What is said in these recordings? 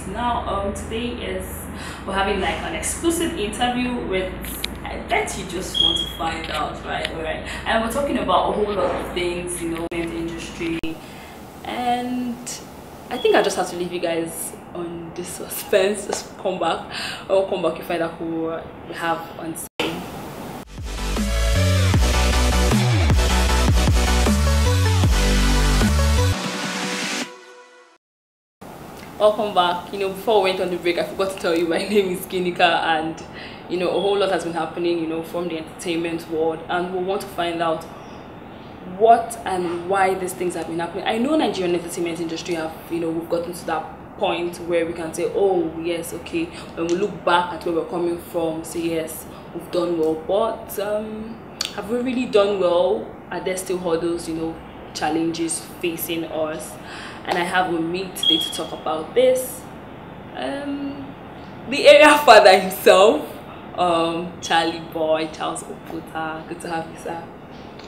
Just now, um, today is we're having like an exclusive interview with. I bet you just want to find out, right? Alright, and we're talking about a whole lot of things, you know, in the industry, and I think I just have to leave you guys on this suspense. Just come back, or come back, you find out who we have on welcome back. You know before we went on the break i forgot to tell you my name is Ginika and you know a whole lot has been happening you know from the entertainment world. And we want to find out what and why these things have been happening. I know nigerian entertainment industry have you know we've gotten to that point where we can say oh yes okay when we look back at where we're coming from say yes we've done well. But um have we really done well? Are there still hurdles you know challenges facing us and I have with me today to talk about this. Um, the area father himself, um, Charlie Boy, Charles Oputa. Good to have you, sir.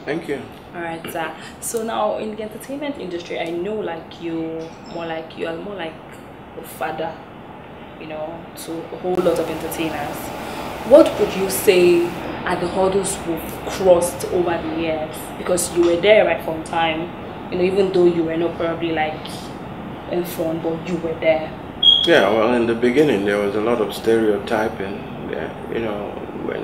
Thank you. All right, sir. So now in the entertainment industry, I know like you, more like you are more like a father, you know, to a whole lot of entertainers. What would you say are the hurdles we've crossed over the years? Because you were there right from time you know, even though you were not probably like in front, but you were there? Yeah, well, in the beginning, there was a lot of stereotyping. There, you know, when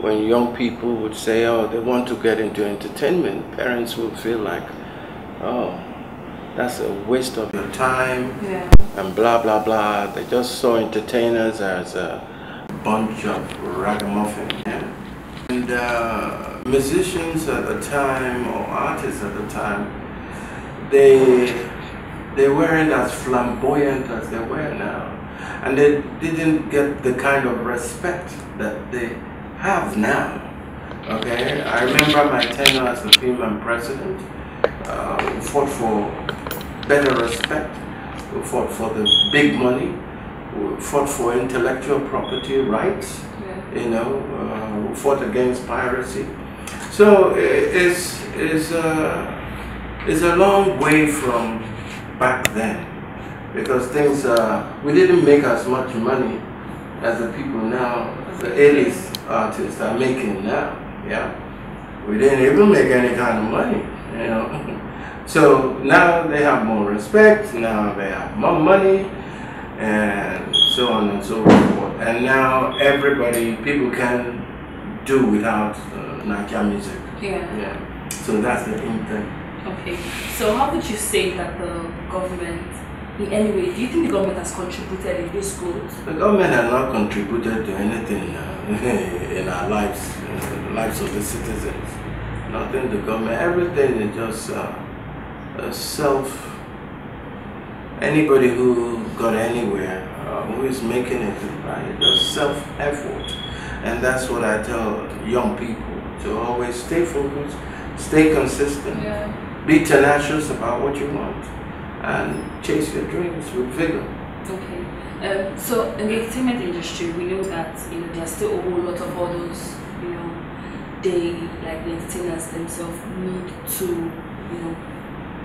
when young people would say, "Oh, they want to get into entertainment," parents would feel like, "Oh, that's a waste of your time," yeah. and blah blah blah. They just saw entertainers as a bunch of ragamuffin. Yeah? And uh, musicians at the time, or artists at the time, they they weren't as flamboyant as they were now. And they didn't get the kind of respect that they have now. Okay, I remember my tenure as the FEMA president. Uh, we fought for better respect. We fought for the big money. We fought for intellectual property rights. Yeah. You know, uh, we fought against piracy. So it's it's uh, it's a long way from back then because things uh, we didn't make as much money as the people now the A-list artists are making now yeah? We didn't even make any kind of money you know? So now they have more respect now they have more money and so on and so forth. And now everybody people can do without uh, Naija music. Yeah. yeah. So that's the in thing Okay. So how would you say that the government, in any way, do you think the government has contributed in this growth? The government has not contributed to anything uh, in our lives, uh, the lives of the citizens. Nothing. The government, everything is just uh, uh, self. Anybody who got anywhere, uh, who is making it, right? Just self effort, and that's what I tell young people to always stay focused, stay consistent. Yeah. Be tenacious about what you want and chase your dreams with vigor. Okay. Um, so in the entertainment industry, we know that you know there's still a whole lot of hurdles. You know, they like the entertainers themselves need to you know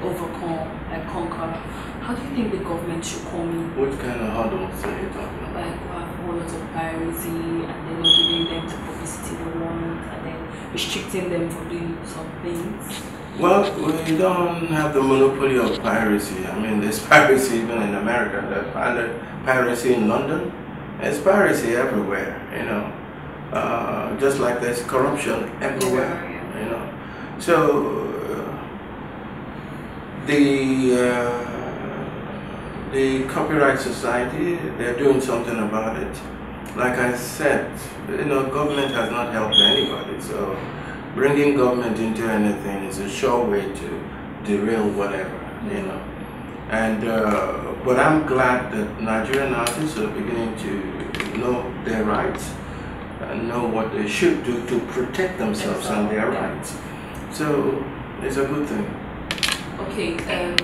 overcome and conquer. How do you think the government should come in? What kind of hurdles are you talking about? Like we have a whole lot of piracy, and then not giving them the publicity they want, and then restricting them from doing some things. Well, we don't have the monopoly of piracy. I mean, there's piracy even in America. There's piracy in London. There's piracy everywhere, you know. Uh, just like there's corruption everywhere, you know. So, uh, the, uh, the Copyright Society, they're doing something about it. Like I said, you know, government has not helped anybody, so bringing government into anything is a sure way to derail whatever, you know. And uh, but I'm glad that Nigerian artists are beginning to know their rights and know what they should do to protect themselves and their rights. So it's a good thing. Okay, um,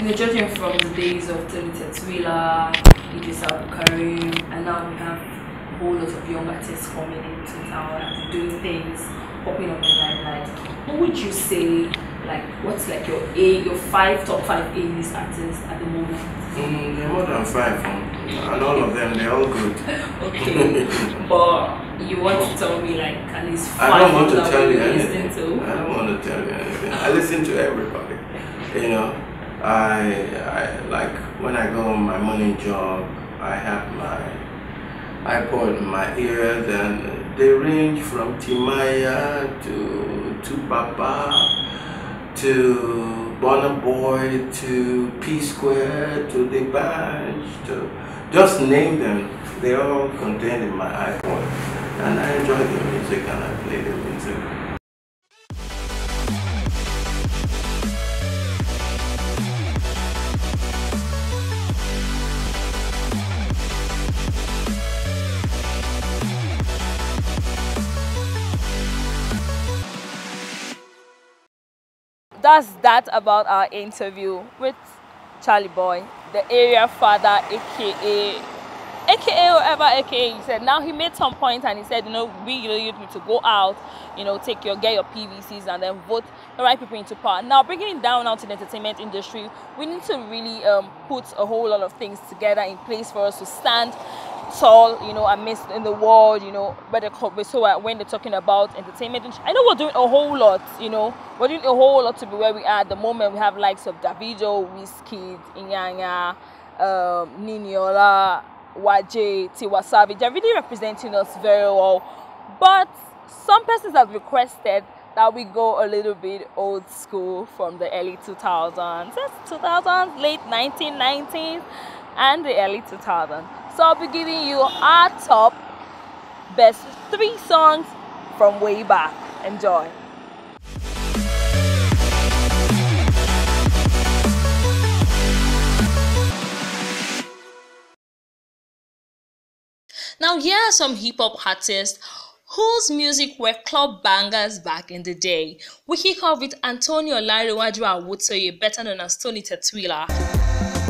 you know, judging from the days of Tony Tetuila, Idris Karim, and now we have a whole lot of young artists coming into town and doing things, popping up in the limelight. What would you say like what's like your A, your five top five A list artists at the moment? Mm, there are more than five, um, and all of them they're all good. okay, but you want to tell me like at least five I don't want to tell you anything. to? I don't want to tell you anything. I listen to everybody. You know, I I like when I go on my morning jog. I have my iPod in my ears, and they range from Timaya to to Papa to Burna Boy to P Square to The Bash to just name them. They all contained in my iPod, and I enjoy the music and I play the music. That's that about our interview with Charlie Boy, the area father, aka aka whatever aka he said. Now he made some point and he said you know we really need to go out you know take your get your pvcs and then vote the right people into power. Now bringing it down now to the entertainment industry we need to really um, put a whole lot of things together in place for us to stand tall you know amidst in the world you know but so when they're talking about entertainment i know we're doing a whole lot you know. We're doing a whole lot to be where we are at the moment. We have likes of davido Wizkid, Iyanya um, niniola Waje, Tiwa Savage. Are really representing us very well. But some persons have requested that we go a little bit old school from the early 2000s, 2000s, late 1990s, and the early 2000s. So I'll be giving you our top best three songs from way back. Enjoy. Now, here are some hip hop artists whose music were club bangers back in the day. We kick off with Antonio Larewaju Awotoye, better known as Tony Tetuila.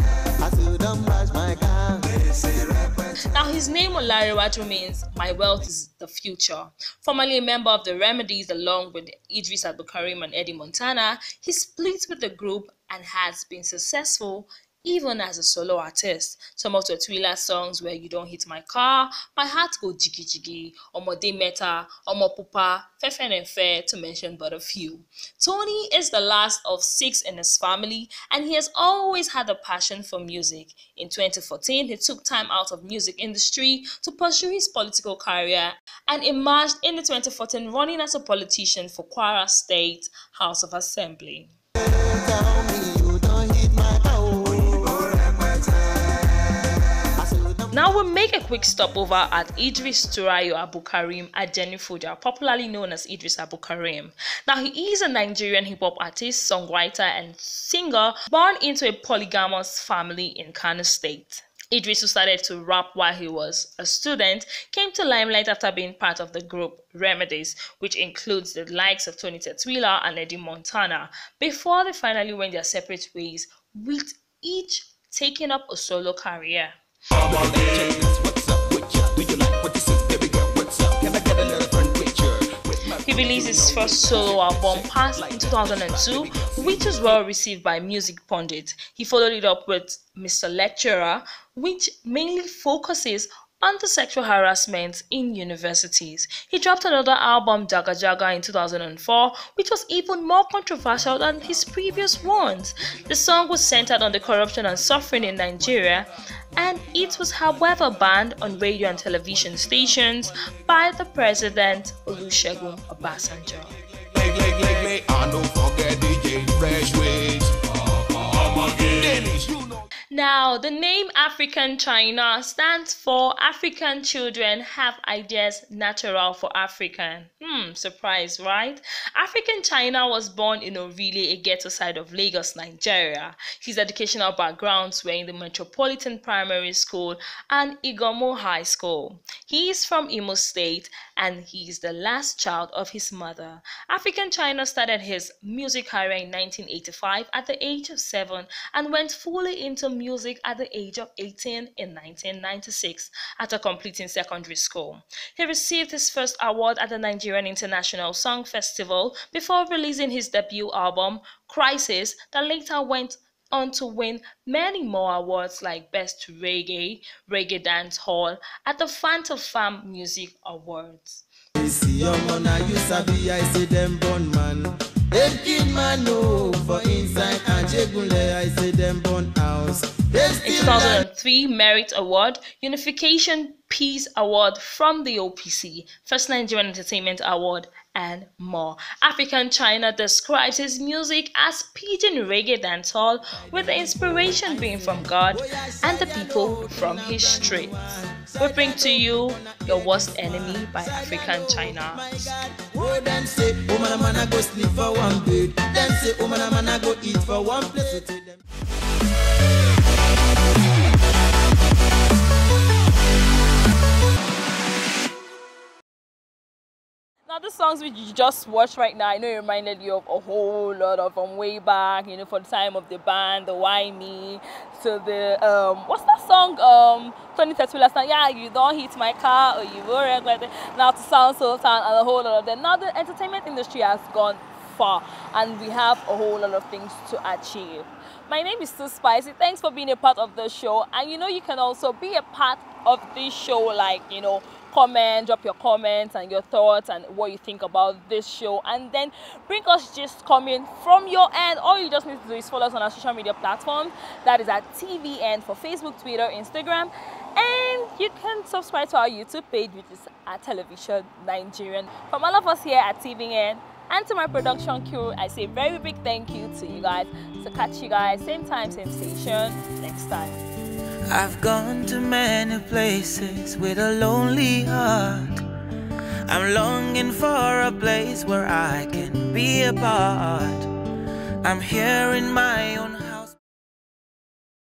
His name Olarewaju means my wealth is the future. Formerly a member of the Remedies along with Idris Abdulkarim and Eddie Montana, he split with the group and has been successful even as a solo artist. Some of the Thriller songs where You Don't Hit My Car, My Heart Go Jiggy Jiggy, or Omode Meta, Omo Pupa, Fefen and Fair, to mention but a few. Tony is the last of six in his family and he has always had a passion for music. In 2014, he took time out of music industry to pursue his political career and emerged in the 2014 running as a politician for Kwara State House of Assembly. Now we'll make a quick stopover at Idris Turayo Abdulkarim Ajenifuja, popularly known as Idris Abdulkarim. Now he is a Nigerian hip hop artist, songwriter, and singer born into a polygamous family in Kano State. Idris, who started to rap while he was a student, came to limelight after being part of the group Remedies, which includes the likes of Tony Tetuila and Eddie Montana, before they finally went their separate ways, with each taking up a solo career. He released his first solo album, Past, in 2002, which was well received by music pundits. He followed it up with Mr. Lecturer, which mainly focuses the sexual harassment in universities. He dropped another album, Jaga Jaga, in 2004, which was even more controversial than his previous ones. The song was centered on the corruption and suffering in Nigeria, and it was, however, banned on radio and television stations by the president Olusegun Obasanjo. Now, the name African China stands for African children have ideas natural for African. Hmm, surprise, right? African China was born in Orile, a ghetto side of Lagos, Nigeria. His educational backgrounds were in the Metropolitan Primary School and Igomo High School. He is from Imo State and he is the last child of his mother. African China started his music career in 1985 at the age of seven and went fully into music music at the age of 18 in 1996 after completing secondary school. He received his first award at the Nigerian International Song Festival before releasing his debut album, Crisis, that later went on to win many more awards like Best Reggae, Reggae Dance Hall at the Phantom Farm Music Awards. Dem kill man no for inside Ajegunle I say burn house. In 2003 Merit Award, Unification Peace Award from the OPC, First Nigerian Entertainment Award, and more. African China describes his music as pidgin reggae dancehall with the inspiration being from God and the people from his streets. We bring to you Your Worst Enemy by African China. Say, oh man, I go sleep for one bed. Them say, oh man, man, I go eat for one place. The songs which you just watched right now, I know it reminded you of a whole lot of from way back, you know, for the time of the band, the Why Me, to the um what's that song? Um Tony time, yeah, you don't hit my car or you will like that. Now to Sound Sultan and a whole lot of them. Now the entertainment industry has gone far and we have a whole lot of things to achieve. My name is Sue Spicy. Thanks for being a part of the show. And you know you can also be a part of this show like, you know, comment, drop your comments and your thoughts and what you think about this show. And then bring us just comment from your end. All you just need to do is follow us on our social media platforms. That is at TVN for Facebook, Twitter, Instagram. And you can subscribe to our YouTube page, which is at Television Nigerian. From all of us here at TVN, and to my production crew, I say very big thank you to you guys. So catch you guys same time, same station next time. I've gone to many places with a lonely heart. I'm longing for a place where I can be apart. I'm here in my own